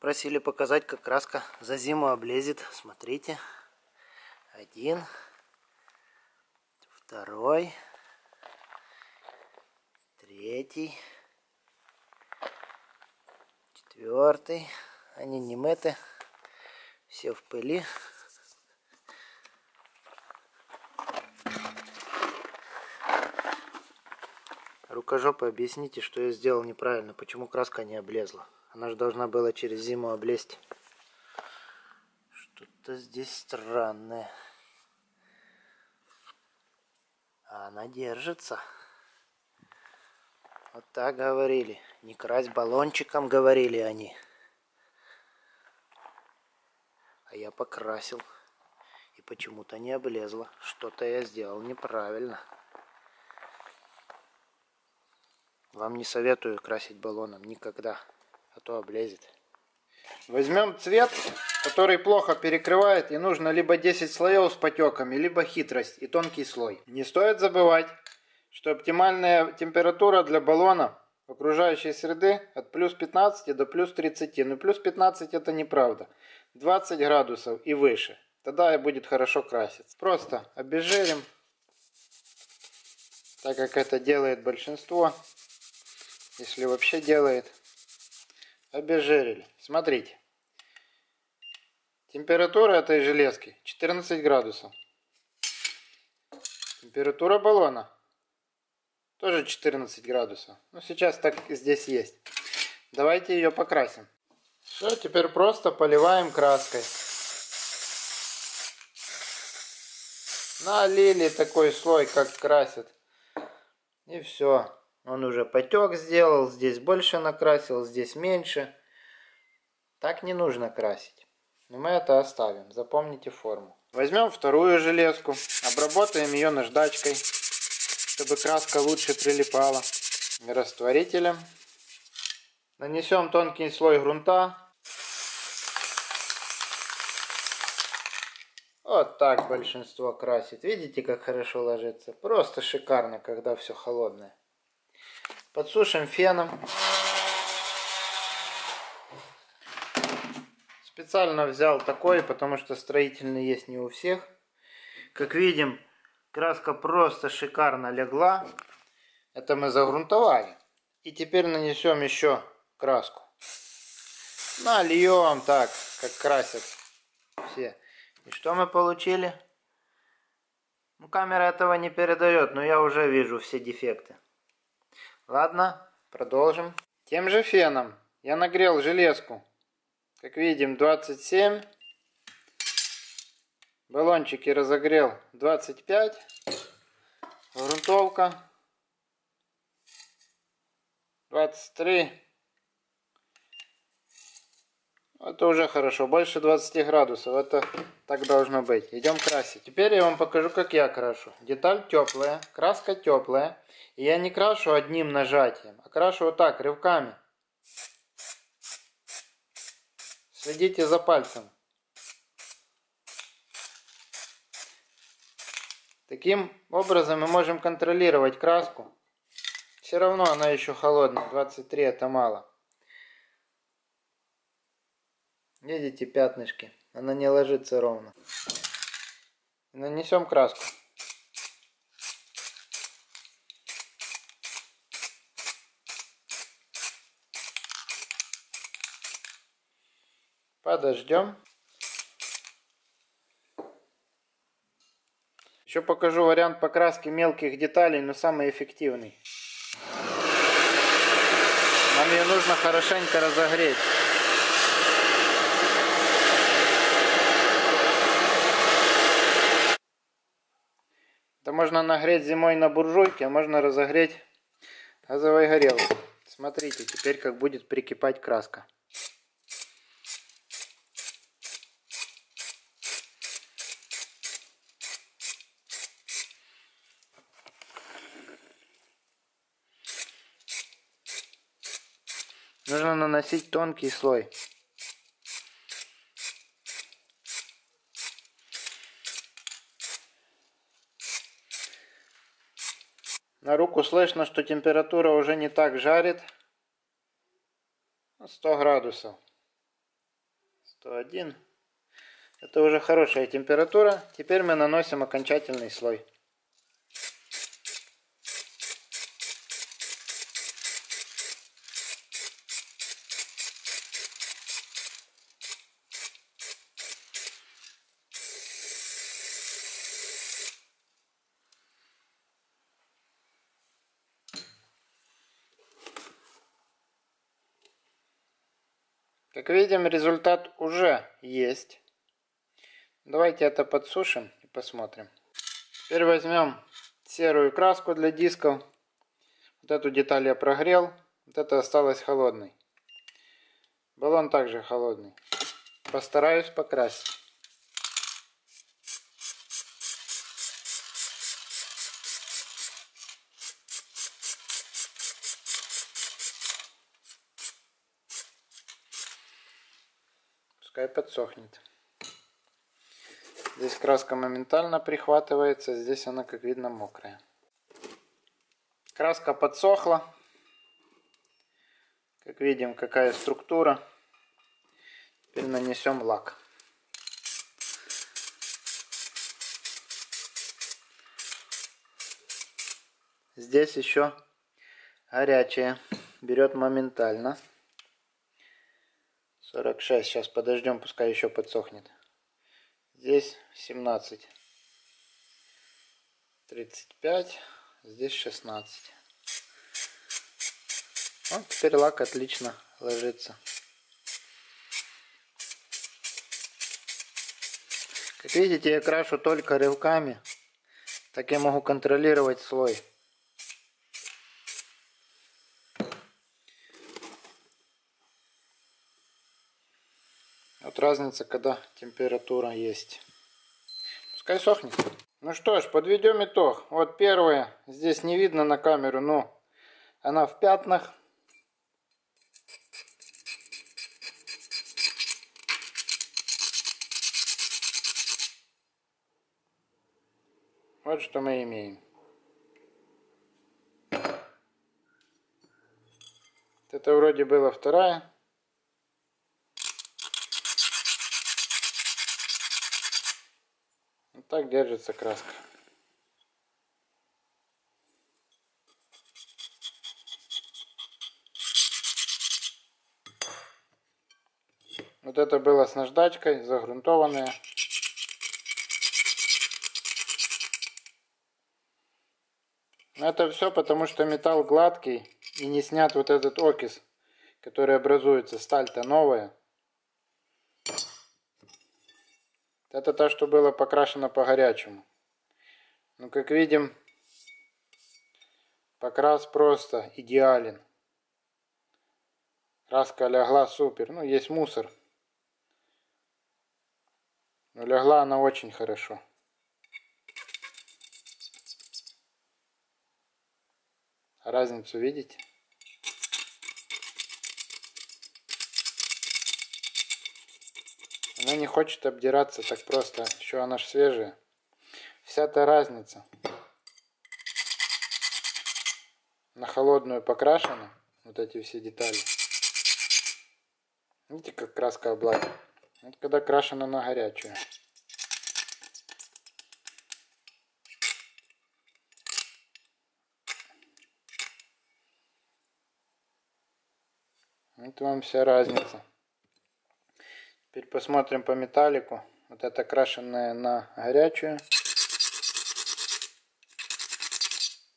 Просили показать, как краска за зиму облезет. Смотрите. Один. Второй. Третий. Четвертый. Они не мыты. Все в пыли. Рукожопы, объясните, что я сделал неправильно, почему краска не облезла. Она же должна была через зиму облезть. Что-то здесь странное. А она держится. Вот так говорили. Не красть баллончиком, говорили они. А я покрасил. И почему-то не облезла. Что-то я сделал неправильно. Вам не советую красить баллоном никогда а то облезет. Возьмем цвет, который плохо перекрывает, и нужно либо 10 слоев с потеками, либо хитрость и тонкий слой. Не стоит забывать, что оптимальная температура для баллона окружающей среды от плюс 15 до плюс 30. Но плюс 15 это неправда. 20 градусов и выше. Тогда и будет хорошо краситься. Просто обезжирим, так как это делает большинство, если вообще делает обезжирили. Смотрите. Температура этой железки 14 градусов. Температура баллона тоже 14 градусов. Ну, сейчас так здесь есть. Давайте ее покрасим. Все, теперь просто поливаем краской. Налили такой слой, как красят. И все. Он уже потек сделал, здесь больше накрасил, здесь меньше. Так не нужно красить. Но мы это оставим, запомните форму. Возьмем вторую железку, обработаем ее наждачкой, чтобы краска лучше прилипала. Растворителем. Нанесем тонкий слой грунта. Вот так большинство красит. Видите, как хорошо ложится? Просто шикарно, когда все холодное. Подсушим феном. Специально взял такой, потому что строительный есть не у всех. Как видим, краска просто шикарно легла. Это мы загрунтовали. И теперь нанесем еще краску. Нальем так, как красят все. И что мы получили? Ну, камера этого не передает, но я уже вижу все дефекты. Ладно, продолжим. Тем же феном я нагрел железку. Как видим, 27. Баллончики разогрел 25. Грунтовка 23. Это уже хорошо. Больше 20 градусов. Это так должно быть. Идем красить. Теперь я вам покажу, как я крашу. Деталь теплая, краска теплая. И я не крашу одним нажатием, а крашу вот так, рывками. Следите за пальцем. Таким образом мы можем контролировать краску. Все равно она еще холодная, 23 это мало. Видите пятнышки? Она не ложится ровно. Нанесем краску. Подождем. Еще покажу вариант покраски мелких деталей, но самый эффективный. Нам ее нужно хорошенько разогреть. Можно нагреть зимой на буржуйке, а можно разогреть газовой горелкой. Смотрите, теперь как будет прикипать краска. Нужно наносить тонкий слой. На руку слышно, что температура уже не так жарит. 100 градусов. 101. Это уже хорошая температура. Теперь мы наносим окончательный слой. Как видим, результат уже есть. Давайте это подсушим и посмотрим. Теперь возьмем серую краску для дисков. Вот эту деталь я прогрел. Вот это осталось холодной. Баллон также холодный. Постараюсь покрасить. Пускай подсохнет. Здесь краска моментально прихватывается, здесь она, как видно, мокрая. Краска подсохла. Как видим, какая структура. Теперь нанесем лак. Здесь еще горячее. Берет моментально. 46. Сейчас подождем, пускай еще подсохнет. Здесь 17. 35. Здесь 16. Вот теперь лак отлично ложится. Как видите, я крашу только рывками. Так я могу контролировать слой. Вот разница, когда температура есть. Пускай сохнет. Ну что ж, подведем итог. Вот первое, здесь не видно на камеру, но она в пятнах. Вот что мы имеем. Это вроде была вторая. Так держится краска. Вот это было с наждачкой, загрунтованное. Это все потому, что металл гладкий и не снят вот этот окис, который образуется. Сталь-то новая. Это то, что было покрашено по-горячему. Ну, как видим, покрас просто идеален. Краска лягла супер. Ну, есть мусор. Но лягла она очень хорошо. Разницу видите? Она не хочет обдираться так просто. Еще она ж свежая. Вся та разница. На холодную покрашена. Вот эти все детали. Видите, как краска облазит. Вот когда крашена на горячую. Вот вам вся разница. Теперь посмотрим по металлику. Вот это крашенное на горячую.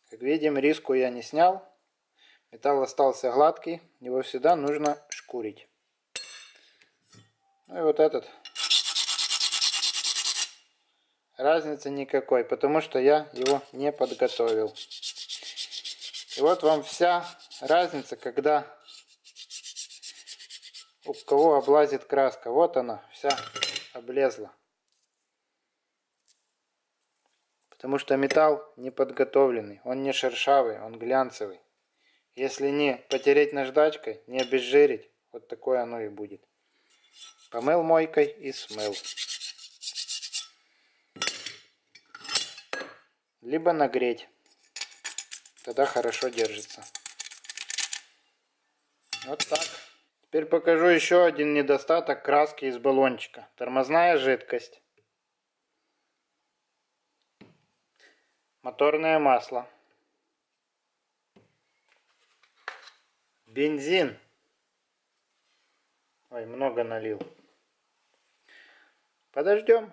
Как видим, риску я не снял. Металл остался гладкий. Его всегда нужно шкурить. Ну и вот этот. Разницы никакой, потому что я его не подготовил. И вот вам вся разница, когда у кого облазит краска. Вот она, вся облезла. Потому что металл не подготовленный, он не шершавый, он глянцевый. Если не потереть наждачкой, не обезжирить, вот такое оно и будет. Помыл мойкой и смыл. Либо нагреть. Тогда хорошо держится. Вот так. Теперь покажу еще один недостаток краски из баллончика. Тормозная жидкость. Моторное масло. Бензин. Ой, много налил. Подождем.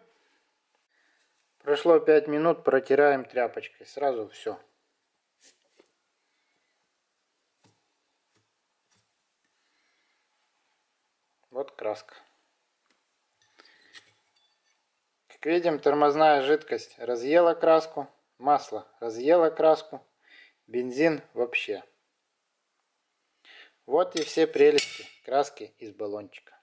Прошло 5 минут, протираем тряпочкой. Сразу все. Вот краска. Как видим, тормозная жидкость разъела краску, масло разъела краску, бензин вообще. Вот и все прелести краски из баллончика.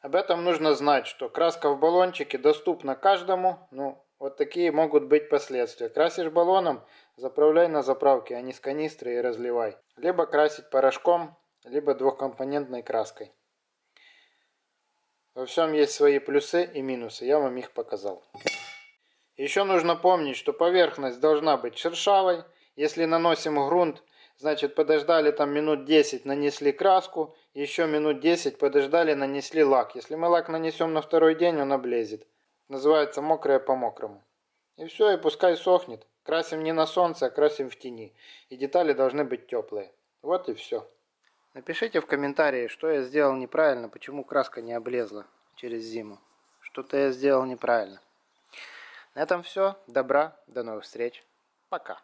Об этом нужно знать, что краска в баллончике доступна каждому. Ну, вот такие могут быть последствия. Красишь баллоном, заправляй на заправке, а не с канистры и разливай. Либо красить порошком, либо двухкомпонентной краской. Во всем есть свои плюсы и минусы, я вам их показал. Еще нужно помнить, что поверхность должна быть шершавой. Если наносим грунт, значит подождали там минут 10, нанесли краску, еще минут 10 подождали, нанесли лак. Если мы лак нанесем на второй день, он облезет. Называется мокрое по мокрому. И все, и пускай сохнет. Красим не на солнце, а красим в тени. И детали должны быть теплые. Вот и все. Напишите в комментарии, что я сделал неправильно, почему краска не облезла через зиму. Что-то я сделал неправильно. На этом все. Добра. До новых встреч. Пока.